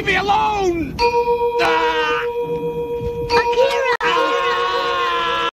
Leave me alone! Ah! Akira!